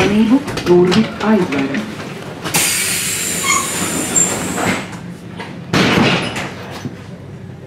An ebook, Gorvik Ayvarı.